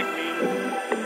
like me.